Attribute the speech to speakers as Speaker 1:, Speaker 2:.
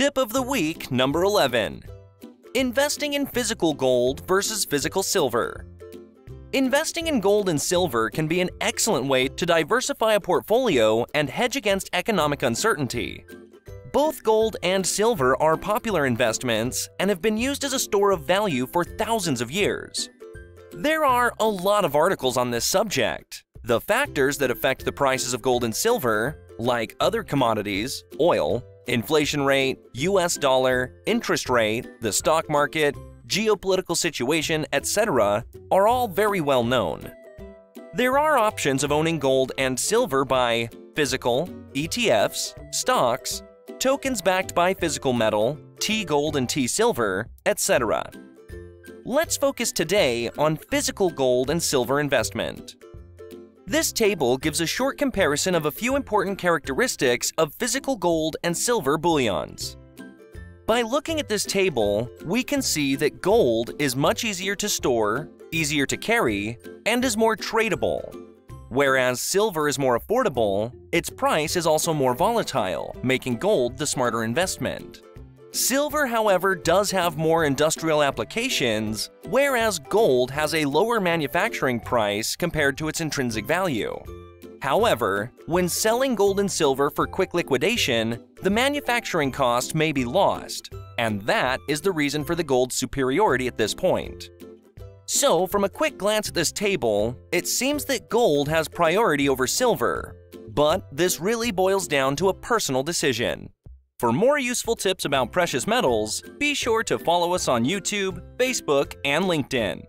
Speaker 1: Tip of the week number 11 Investing in physical gold versus physical silver. Investing in gold and silver can be an excellent way to diversify a portfolio and hedge against economic uncertainty. Both gold and silver are popular investments and have been used as a store of value for thousands of years. There are a lot of articles on this subject. The factors that affect the prices of gold and silver, like other commodities, oil, inflation rate, US dollar, interest rate, the stock market, geopolitical situation, etc., are all very well known. There are options of owning gold and silver by physical, ETFs, stocks, tokens backed by physical metal, T gold and T silver, etc. Let's focus today on physical gold and silver investment. This table gives a short comparison of a few important characteristics of physical gold and silver bullions. By looking at this table, we can see that gold is much easier to store, easier to carry, and is more tradable. Whereas silver is more affordable, its price is also more volatile, making gold the smarter investment. Silver, however, does have more industrial applications, whereas gold has a lower manufacturing price compared to its intrinsic value. However, when selling gold and silver for quick liquidation, the manufacturing cost may be lost, and that is the reason for the gold's superiority at this point. So, from a quick glance at this table, it seems that gold has priority over silver, but this really boils down to a personal decision. For more useful tips about precious metals, be sure to follow us on YouTube, Facebook, and LinkedIn.